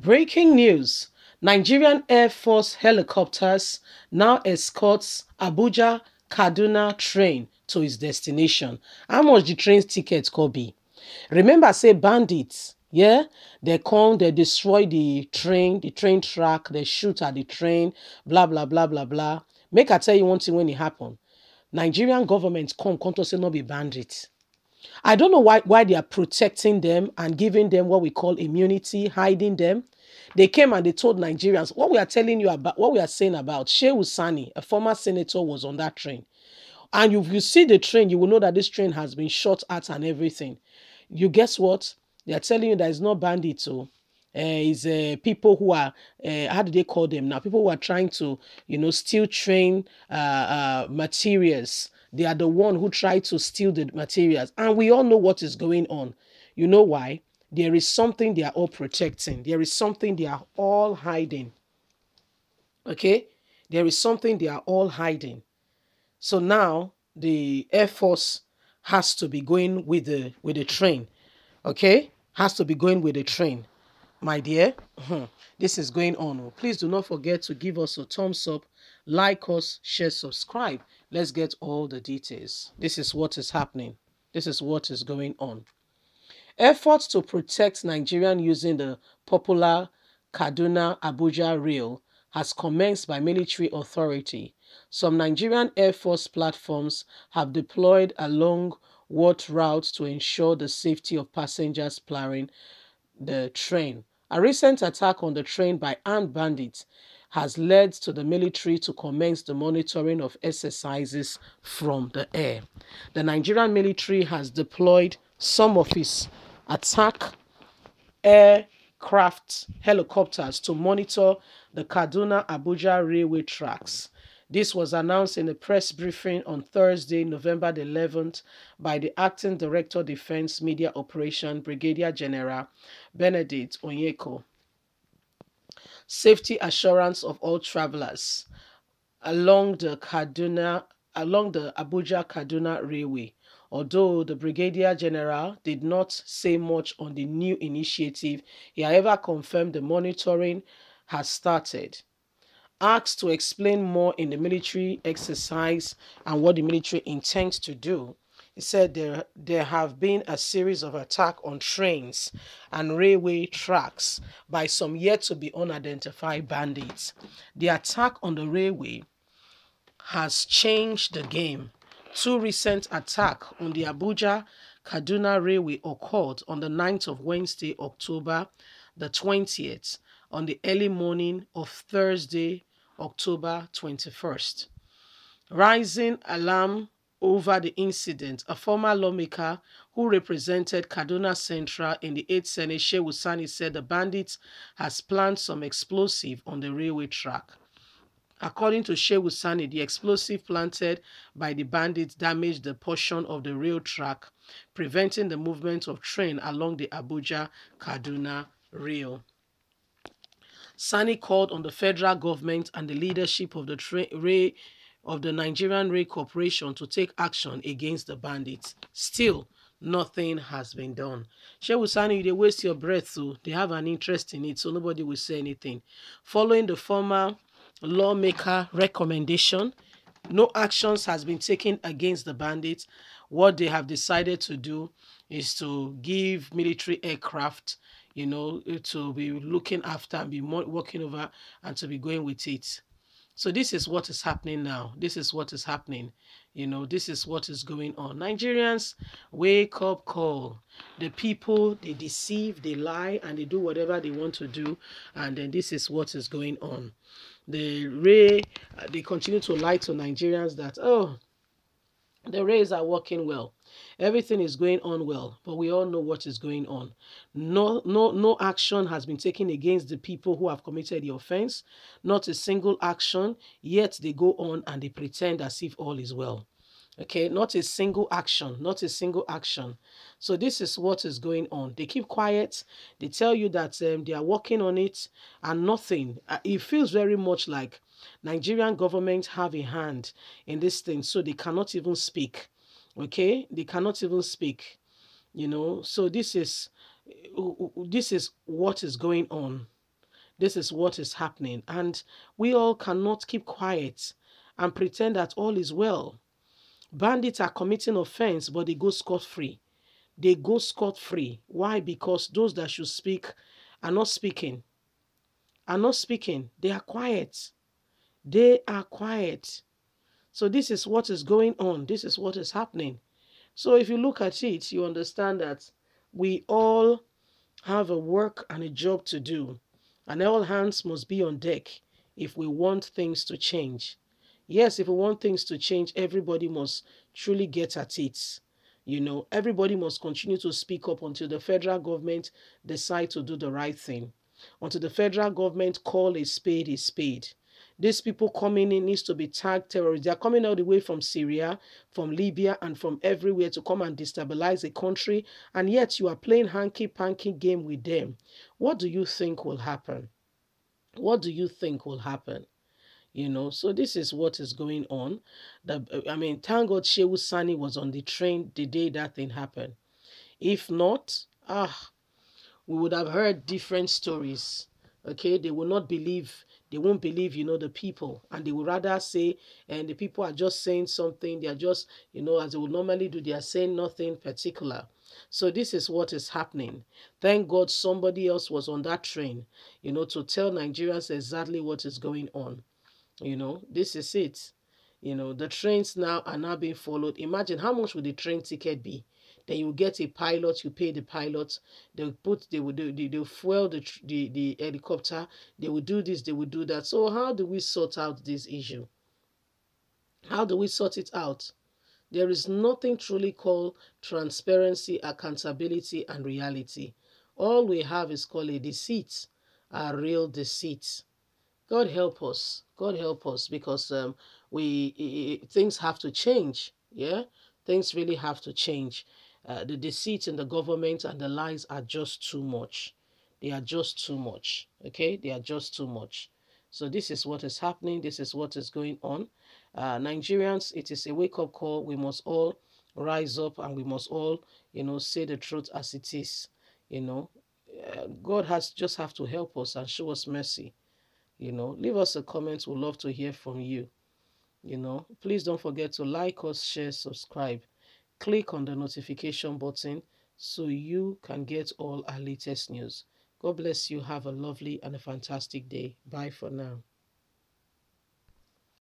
Breaking news Nigerian Air Force helicopters now escorts Abuja Kaduna train to its destination. How much the train ticket could be? Remember, say bandits, yeah, they come, they destroy the train, the train track, they shoot at the train, blah blah blah blah blah. Make I tell you one thing when it happened. Nigerian government come come to say no be bandits. I don't know why, why they are protecting them and giving them what we call immunity, hiding them. They came and they told Nigerians what we are telling you about, what we are saying about Shehu Sani, a former senator, was on that train. And if you see the train, you will know that this train has been shot at and everything. You guess what? They are telling you that it's not bandits, so uh, uh, people who are uh, how do they call them now? People who are trying to you know steal train uh, uh, materials they are the one who try to steal the materials. And we all know what is going on. You know why? There is something they are all protecting. There is something they are all hiding. Okay? There is something they are all hiding. So now the Air Force has to be going with the with the train. Okay? Has to be going with the train. My dear, hmm, this is going on. Please do not forget to give us a thumbs up, like us, share, subscribe. Let's get all the details. This is what is happening. This is what is going on. Efforts to protect Nigerians using the popular Kaduna Abuja rail has commenced by military authority. Some Nigerian Air Force platforms have deployed along what routes to ensure the safety of passengers plying the train. A recent attack on the train by armed bandits has led to the military to commence the monitoring of exercises from the air. The Nigerian military has deployed some of its attack aircraft helicopters to monitor the Kaduna Abuja railway tracks. This was announced in a press briefing on Thursday, November the 11th, by the Acting Director Defense Media Operation Brigadier General Benedict Onyeuko safety assurance of all travelers along the Kaduna along the Abuja Kaduna Railway. Although the Brigadier General did not say much on the new initiative, he however confirmed the monitoring has started. Asked to explain more in the military exercise and what the military intends to do, he said there, there have been a series of attacks on trains and railway tracks by some yet to be unidentified bandits. The attack on the railway has changed the game. Two recent attacks on the Abuja Kaduna Railway occurred on the 9th of Wednesday, October the 20th, on the early morning of Thursday, October 21st. Rising alarm over the incident, a former lawmaker who represented Kaduna Central in the 8th Senate, Shehu Sani, said the bandits has planted some explosive on the railway track. According to Shehu Sani, the explosive planted by the bandits damaged the portion of the rail track, preventing the movement of train along the Abuja-Kaduna rail. Sani called on the federal government and the leadership of the rail of the Nigerian Rail Corporation to take action against the bandits. Still, nothing has been done. Shehu Sani, they waste your breath, so they have an interest in it, so nobody will say anything. Following the former lawmaker recommendation, no actions has been taken against the bandits. What they have decided to do is to give military aircraft, you know, to be looking after and be working over and to be going with it. So this is what is happening now. This is what is happening. You know, this is what is going on. Nigerians, wake up call. The people, they deceive, they lie, and they do whatever they want to do. And then this is what is going on. The Ray, uh, they continue to lie to Nigerians that, oh, the rays are working well. Everything is going on well, but we all know what is going on. No, no, no action has been taken against the people who have committed the offense. Not a single action, yet they go on and they pretend as if all is well. Okay, not a single action, not a single action. So this is what is going on. They keep quiet. They tell you that um, they are working on it and nothing. Uh, it feels very much like Nigerian government have a hand in this thing, so they cannot even speak. Okay, they cannot even speak. You know, so this is this is what is going on. This is what is happening. And we all cannot keep quiet and pretend that all is well. Bandits are committing offense, but they go scot-free. They go scot-free. Why? Because those that should speak are not speaking. Are not speaking. They are quiet. They are quiet. So this is what is going on. This is what is happening. So if you look at it, you understand that we all have a work and a job to do. And all hands must be on deck if we want things to change. Yes, if we want things to change, everybody must truly get at it. You know, everybody must continue to speak up until the federal government decide to do the right thing. Until the federal government call a spade a spade. These people coming in needs to be tagged terrorists. They are coming all the way from Syria, from Libya, and from everywhere to come and destabilize a country. And yet you are playing hanky-panky game with them. What do you think will happen? What do you think will happen? You know? So this is what is going on. The i mean thank god shehu sani was on the train the day that thing happened. If not ah we would have heard different stories okay? They will not believe they won't believe you know the people. And they would rather say and the people are just saying something they are just you know as they would normally do they are saying nothing particular. So this is what is happening. Thank god somebody else was on that train you know to tell nigerians exactly what is going on you know, this is it. You know, the trains now are now being followed. Imagine how much would the train ticket be? Then you get a pilot, you pay the pilot, they'll put, they will do, they, they'll fuel the, the, the helicopter, they will do this, they will do that. So how do we sort out this issue? How do we sort it out? There is nothing truly called transparency, accountability, and reality. All we have is called a deceit, a real deceit. God help us. God help us because um, we things have to change. Yeah, things really have to change. Uh, the deceit in the government and the lies are just too much. They are just too much. Okay, they are just too much. So this is what is happening. This is what is going on. Uh, Nigerians, it is a wake-up call. We must all rise up and we must all, you know, say the truth as it is. You know, uh, God has just have to help us and show us mercy you know leave us a comment. We'd love to hear from you you know. Please don't forget to like us share subscribe. Click on the notification button so you can get all our latest news. God bless you. Have a lovely and a fantastic day. Bye for now